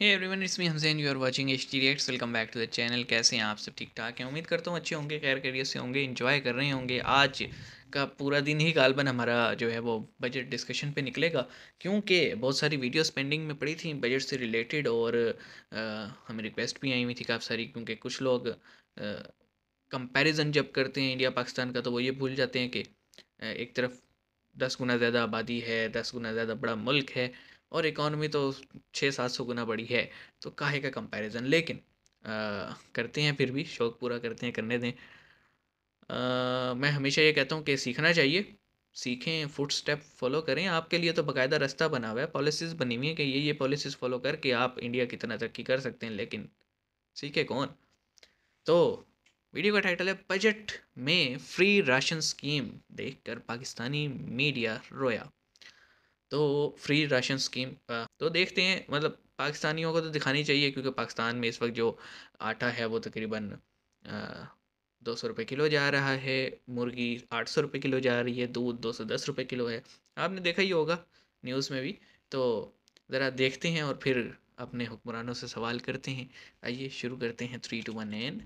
Hey everyone it's me Hamzain you are watching H T reacts welcome back to the channel कैसे हैं आप सब? ठीक ठाक हैं? उम्मीद करता हूँ अच्छे होंगे खैर करियर से होंगे इन्जॉय कर रहे होंगे। आज का पूरा दिन ही गालबन हमारा जो है वो बजट डिस्कशन पे निकलेगा क्योंकि बहुत सारी वीडियोस पेंडिंग में पड़ी थी बजट से रिलेटेड और आ, हमें रिक्वेस्ट भी आई हुई थी काफ़ी सारी क्योंकि कुछ लोग कंपैरिजन जब करते हैं इंडिया पाकिस्तान का तो वो ये भूल जाते हैं कि एक तरफ़ दस गुना ज़्यादा आबादी है दस गुना ज़्यादा बड़ा मुल्क है और इकॉनमी तो छः सात सौ गुना बड़ी है तो काहे का कंपैरिजन लेकिन आ, करते हैं फिर भी शौक़ पूरा करते हैं करने दें। आ, मैं हमेशा ये कहता हूँ कि सीखना चाहिए सीखें फुट स्टेप फॉलो करें। आपके लिए तो बाकायदा रास्ता बना हुआ है पॉलिसीज़ बनी हुई है कि ये ये पॉलिसीज़ फॉलो करके आप इंडिया कितना तरक्की कर सकते हैं लेकिन सीखे कौन? तो वीडियो का टाइटल है बजट में फ्री राशन स्कीम देखकर पाकिस्तानी मीडिया रोया। तो फ्री राशन स्कीम तो देखते हैं। मतलब पाकिस्तानियों को तो दिखानी चाहिए क्योंकि पाकिस्तान में इस वक्त जो आटा है वो तकरीबन दो सौ रुपये किलो जा रहा है। मुर्गी आठ सौ रुपये किलो जा रही है दूध दो सौ दस रुपये किलो है। आपने देखा ही होगा न्यूज़ में भी। तो ज़रा देखते हैं और फिर अपने हुक्मरानों से सवाल करते हैं। आइए शुरू करते हैं three two one and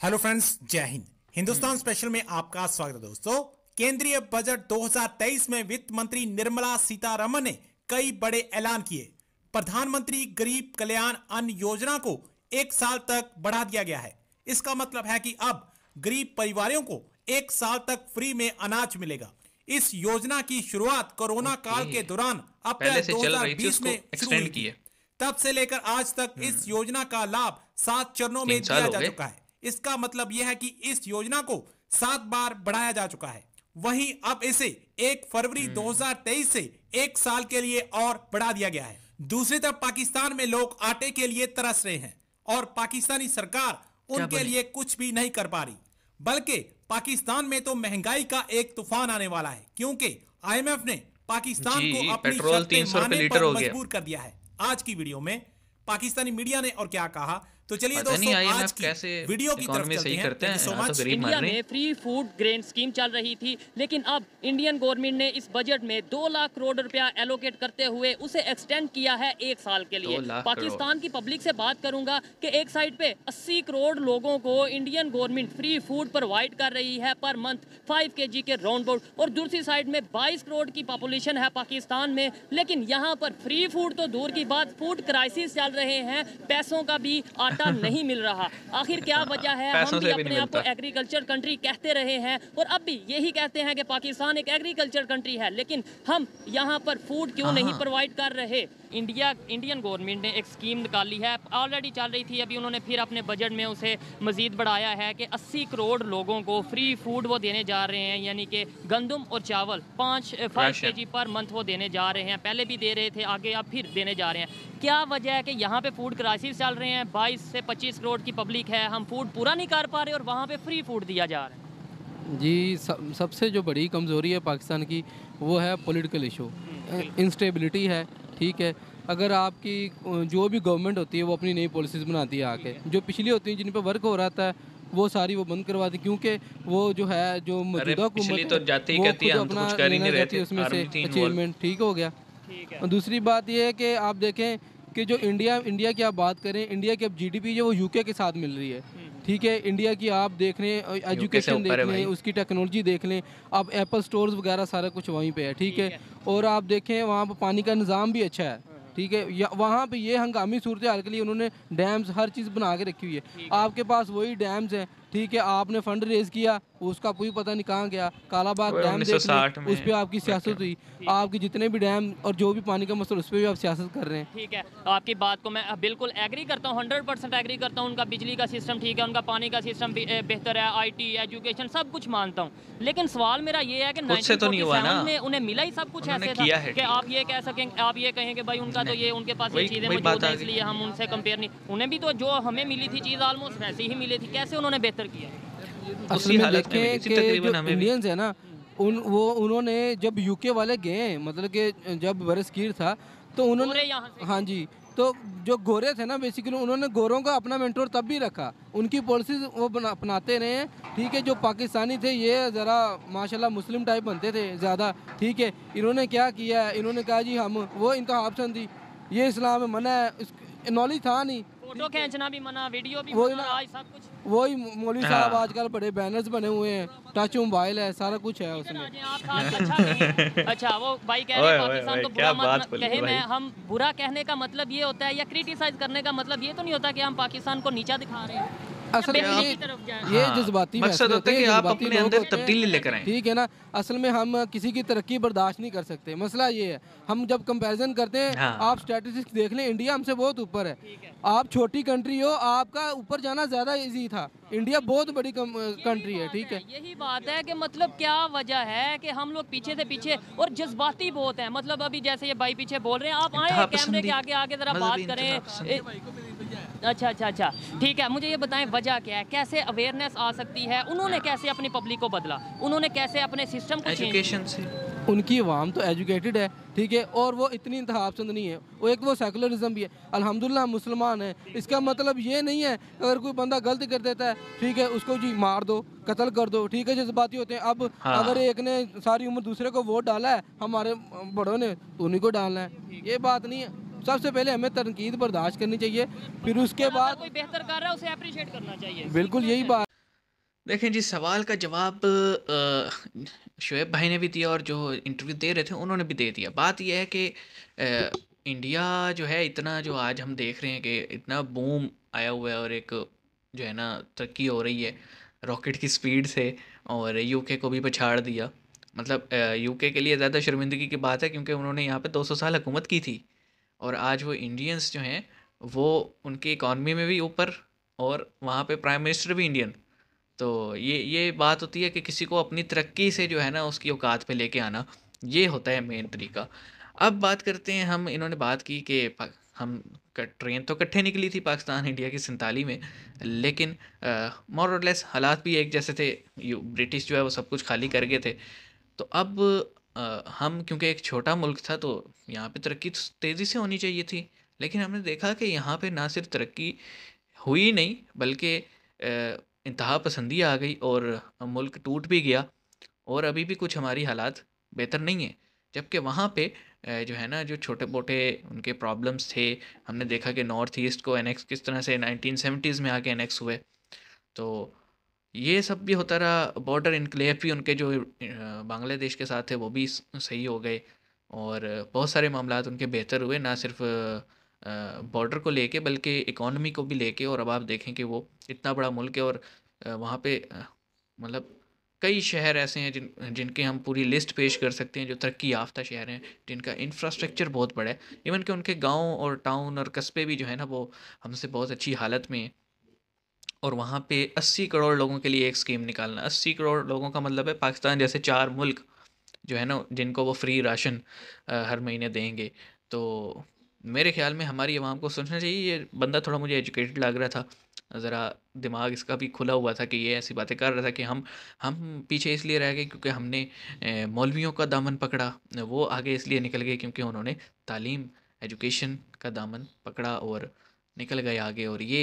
hello friends जय हिंद हिंदुस्तान स्पेशल में आपका स्वागत है दोस्तों। केंद्रीय बजट 2023 में वित्त मंत्री निर्मला सीतारमन ने कई बड़े ऐलान किए। प्रधानमंत्री गरीब कल्याण अन्न योजना को एक साल तक बढ़ा दिया गया है। इसका मतलब है कि अब गरीब परिवारों को एक साल तक फ्री में अनाज मिलेगा। इस योजना की शुरुआत कोरोना काल के दौरान अप्रैल 2020 में शुरू की थी। तब से लेकर आज तक इस हम्म। योजना का लाभ सात चरणों में दिया जा चुका है। इसका मतलब यह है कि इस योजना को सात बार बढ़ाया जा चुका है। वहीं अब इसे एक फरवरी 2023 हम्म। से एक साल के लिए और बढ़ा दिया गया है। दूसरी तरफ़ पाकिस्तान में लोग आटे के लिए तरस रहे हैं और पाकिस्तानी सरकार उनके लिए कुछ भी नहीं कर पा रही। बल्कि पाकिस्तान में तो महँगाई का एक तूफ़ान आने वाला है क्योंकि आईएमएफ ने पाकिस्तान को अपनी शर्तें मानने पर मजबूर कर दिया है। आज की वीडियो में पाकिस्तानी मीडिया ने और क्या कहा तो चलिए दोस्तों आज की कैसे वीडियो की तरफ़ चलते हैं। करते हैं। so तो इंडिया में फ्री फ़ूड ग्रेन स्कीम चल रही थी लेकिन अब इंडियन गवर्नमेंट ने इस बजट में दो लाख करोड़ रुपया एलोकेट करते हुए उसे एक्सटेंड किया है एक साल के लिए। पाकिस्तान की पब्लिक से बात करूँगा कि एक साइड पे 80 करोड़ लोगों को Indian government free food provide कर रही है पर मंथ फाइव के जी के राउंड बोर्ड और दूसरी साइड में बाईस करोड़ की पॉपुलेशन है पाकिस्तान में। लेकिन यहाँ पर फ्री फ़ूड तो दूर की बात फ़ूड क्राइसिस चल रहे हैं पैसों का भी आटा नहीं मिल रहा। आखिर क्या वजह है? हम भी अपने आप को एग्रीकल्चर कंट्री कहते रहे हैं और अब भी यही कहते हैं कि पाकिस्तान एक एग्रीकल्चर कंट्री है लेकिन हम यहाँ पर फ़ूड क्यों नहीं प्रोवाइड कर रहे? इंडिया इंडियन गवर्नमेंट ने एक स्कीम निकाली है। ऑलरेडी चल रही थी अभी उन्होंने फिर अपने बजट में उसे मजीद बढ़ाया है कि 80 करोड़ लोगों को फ्री फ़ूड वो देने जा रहे हैं यानी कि गंदम और चावल पाँच फाइव के जी पर मंथ वो देने जा रहे हैं। पहले भी दे रहे थे आगे अब फिर देने जा रहे हैं। क्या वजह है कि यहाँ पे फ़ूड क्राइसिस चल रहे हैं? बाईस से पच्चीस करोड़ की पब्लिक है हम फ़ूड पूरा नहीं कर पा रहे और वहाँ पर फ्री फ़ूड दिया जा रहा है। जी सब सबसे जो बड़ी कमज़ोरी है पाकिस्तान की वो है पॉलिटिकल इशू इंस्टेबिलिटी है ठीक है। अगर आपकी जो भी गवर्नमेंट होती है वो अपनी नई पॉलिसीज़ बनाती है आके। जो पिछली होती हैं जिन पर वर्क हो रहा था वो सारी वो बंद करवा दी क्योंकि वो जो है जो मौजूदा तो जाती खुद तो अपना है उसमें से अचीवमेंट ठीक हो गया। और दूसरी बात ये है कि आप देखें कि जो इंडिया इंडिया की आप बात करें इंडिया की अब जीडीपी जो वो यूके के साथ मिल रही है। ठीक है इंडिया की आप देख लें एजुकेशन देख लें उसकी टेक्नोलॉजी देख लें अब एप्पल स्टोर्स वगैरह सारा कुछ वहीं पे है ठीक है। और आप देखें वहाँ पर पानी का निज़ाम भी अच्छा है ठीक है। वहाँ पे ये हंगामी सूरत हाल के लिए उन्होंने डैम्स हर चीज़ बना के रखी हुई है। आपके पास वही डैम्स हैं ठीक है आपने फंड रेज किया उसका कोई पता नहीं कहाँ गया। कालाबाग डैम देख उस पर आपकी सियासत हुई। आपकी जितने भी डैम और जो भी पानी का मसला उस पर भी आप सियासत कर रहे हैं। ठीक है आपकी बात को मैं बिल्कुल एग्री करता हूँ हंड्रेड परसेंट एग्री करता हूँ। उनका बिजली का सिस्टम ठीक है उनका पानी का सिस्टम बेहतर है आई एजुकेशन सब कुछ मानता हूँ। लेकिन सवाल मेरा ये है कि तो नहीं हुआ ना। में उन्हें मिला ही सब कुछ ऐसे था कि आप ये कह सकें आप ये कहें कि भाई उनका तो ये उनके पास ये चीज़ें मौजूद है इसलिए हम उनसे कंपेयर नहीं। उन्हें भी तो जो हमें मिली थी चीज़ ऑलमोस्ट वैसी ही मिली थी। कैसे उन्होंने बेहतर किया असल में देखें कि जो इंडियंस है ना उन वो उन्होंने जब यूके वाले गए मतलब कि जब बरसगीर था तो उन्होंने हाँ जी तो जो गोरे थे ना बेसिकली उन्होंने गोरों का अपना मेंटोर तब भी रखा। उनकी पॉलिसी वो अपनाते रहे हैं। ठीक है जो पाकिस्तानी थे ये ज़रा माशाल्लाह मुस्लिम टाइप बनते थे ज़्यादा। ठीक है इन्होंने क्या किया? इन्होंने कहा जी हम वो इनका ऑप्शन थी। ये इस्लाम में मना है नॉलेज था नहीं। फ़ोटो खींचना भी मना वीडियो भी वही ना। सब कुछ। वही मौलवी साहब हाँ। आजकल बड़े बैनर्स बने हुए हैं। टच मोबाइल है सारा कुछ है उसमें। अच्छा, अच्छा वो भाई कह रहे हैं पाकिस्तान को बुरा मत कहे मैं हम बुरा कहने का मतलब ये होता है या क्रिटिसाइज करने का मतलब ये तो नहीं होता कि हम पाकिस्तान को नीचा दिखा रहे हैं। असल में ये ये हाँ। जज्बाती मकसद होता है कि आप अपने अंदर तब्दीली लेकर आए। ठीक है ना? असल में हम किसी की तरक्की बर्दाश्त नहीं कर सकते। मसला ये है हम जब कंपैरिजन करते हैं हाँ। आप स्टैटिस्टिक्स देख लें इंडिया हमसे बहुत ऊपर है। आप छोटी कंट्री हो आपका ऊपर जाना ज़्यादा ईजी था। इंडिया बहुत बड़ी कंट्री है ठीक है यही बात है कि मतलब क्या वजह है कि हम लोग पीछे से पीछे और जज्बाती बहुत है। मतलब अभी जैसे ये भाई पीछे बोल रहे हैं आप आए कैमरे के आगे आगे जरा बात करें। अच्छा अच्छा अच्छा ठीक है मुझे ये बताएँ वजह क्या है? कैसे अवेयरनेस आ सकती है? उन्होंने कैसे अपनी पब्लिक को बदला? उन्होंने कैसे अपने सिस्टम को एजुकेशन से। उनकी आवाम तो एजुकेटेड है ठीक है? और वो इतनी इंतहा पसंद नहीं है। वो एक वो सेकुलरिज्म भी है। अल्हम्दुलिल्लाह मुसलमान है। इसका मतलब ये नहीं है अगर कोई बंदा गलत कर देता है ठीक है उसको जी मार दो कत्ल कर दो ठीक है जज्बाती होते हैं। अब हाँ। अगर एक ने सारी उम्र दूसरे को वोट डाला है हमारे बड़ों ने तो उन्हीं को डालना है। ये बात नहीं है। सबसे पहले हमें तनकीद बर्दाश्त करनी चाहिए फिर उसके बाद कोई बेहतर कर रहा है उसे अप्रिशिएट करना चाहिए। बिल्कुल यही बात देखें जी, सवाल का जवाब शुएब भाई ने भी दिया और जो इंटरव्यू दे रहे थे, उन्होंने भी दे दिया। बात यह है कि इंडिया जो है, इतना जो आज हम देख रहे हैं कि इतना बूम आया हुआ है और एक जो है ना, तरक्की हो रही है रॉकेट की स्पीड से और यूके को भी पछाड़ दिया। मतलब यूके के लिए ज़्यादा शर्मिंदगी की बात है क्योंकि उन्होंने यहाँ पे 200 साल हुकूमत की थी और आज वो इंडियंस जो हैं, वो उनकी इकॉनमी में भी ऊपर और वहाँ पे प्राइम मिनिस्टर भी इंडियन तो ये ये बात होती है कि किसी को अपनी तरक्की से जो है ना उसकी औकात पे लेके आना ये होता है मेन तरीका। अब बात करते हैं हम इन्होंने बात की कि हम ट्रेन तो इकट्ठे निकली थी पाकिस्तान इंडिया की संताली में लेकिन मोर और लेस हालात भी एक जैसे थे यू ब्रिटिश जो है वो सब कुछ खाली कर गए थे। तो अब आ, हम क्योंकि एक छोटा मुल्क था तो यहाँ पे तरक्की तो तेज़ी से होनी चाहिए थी लेकिन हमने देखा कि यहाँ पे ना सिर्फ़ तरक्की हुई नहीं बल्कि इंतहा पसंदी आ गई और मुल्क टूट भी गया। और अभी भी कुछ हमारी हालात बेहतर नहीं है, जबकि वहाँ पे जो है ना, जो छोटे मोटे उनके प्रॉब्लम्स थे, हमने देखा कि नॉर्थ ईस्ट को एनेक्स किस तरह से नाइनटीन सेवेंटीज़ में आके एनेक्स हुए। तो ये सब भी होता रहा, बॉर्डर इनक्लेव भी उनके जो बांग्लादेश के साथ थे, वो भी सही हो गए। और बहुत सारे मामला उनके बेहतर हुए, ना सिर्फ़ बॉर्डर को लेके, बल्कि इकॉनमी को भी लेके, और अब आप देखें कि वो इतना बड़ा मुल्क है और वहाँ पे मतलब कई शहर ऐसे हैं जिन, जिनके हम पूरी लिस्ट पेश कर सकते हैं जो तरक्की याफ्ता शहर हैं, जिनका इंफ्रास्ट्रक्चर बहुत बड़ा है। इवन कि उनके गाँव और टाउन और कस्बे भी जो है ना, वो हमसे बहुत अच्छी हालत में हैं। और वहाँ पे अस्सी करोड़ लोगों के लिए एक स्कीम निकालना, अस्सी करोड़ लोगों का मतलब है पाकिस्तान जैसे चार मुल्क जो है ना, जिनको वो फ्री राशन हर महीने देंगे। तो मेरे ख्याल में हमारी आवाम को सोचना चाहिए, ये बंदा थोड़ा मुझे एजुकेटेड लग रहा था। ज़रा दिमाग इसका भी खुला हुआ था कि ये ऐसी बातें कर रहा था कि हम हम पीछे इसलिए रह गए क्योंकि हमने मौलवियों का दामन पकड़ा, वो आगे इसलिए निकल गए क्योंकि उन्होंने तालीम, एजुकेशन का दामन पकड़ा और निकल गए आगे और ये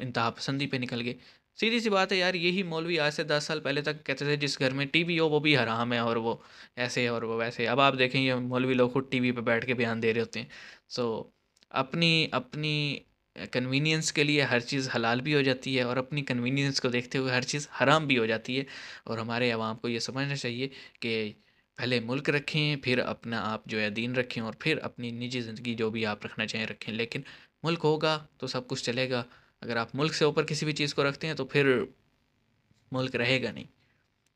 इंतहा पसंदी पे निकल गए। सीधी सी बात है यार, यही मौलवी आज से दस साल पहले तक कहते थे जिस घर में टीवी हो, वो भी हराम है और वो ऐसे और वो वैसे। अब आप देखें, ये मौलवी लोग खुद टीवी पे बैठ के बयान दे रहे होते हैं। सो अपनी अपनी कन्वीनियंस के लिए हर चीज़ हलाल भी हो जाती है और अपनी कन्वीनियंस को देखते हुए हर चीज़ हराम भी हो जाती है। और हमारे आवाम को ये समझना चाहिए कि पहले मुल्क रखें, फिर अपना आप जो है दीन रखें और फिर अपनी निजी ज़िंदगी जो भी आप रखना चाहें रखें। लेकिन मुल्क होगा तो सब कुछ चलेगा। अगर आप मुल्क से ऊपर किसी भी चीज़ को रखते हैं तो फिर मुल्क रहेगा नहीं।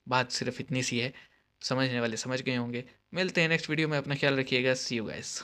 बात सिर्फ़ इतनी सी है। समझने वाले समझ गए होंगे। मिलते हैं नेक्स्ट वीडियो में। अपना ख्याल रखिएगा। सी यू गाइस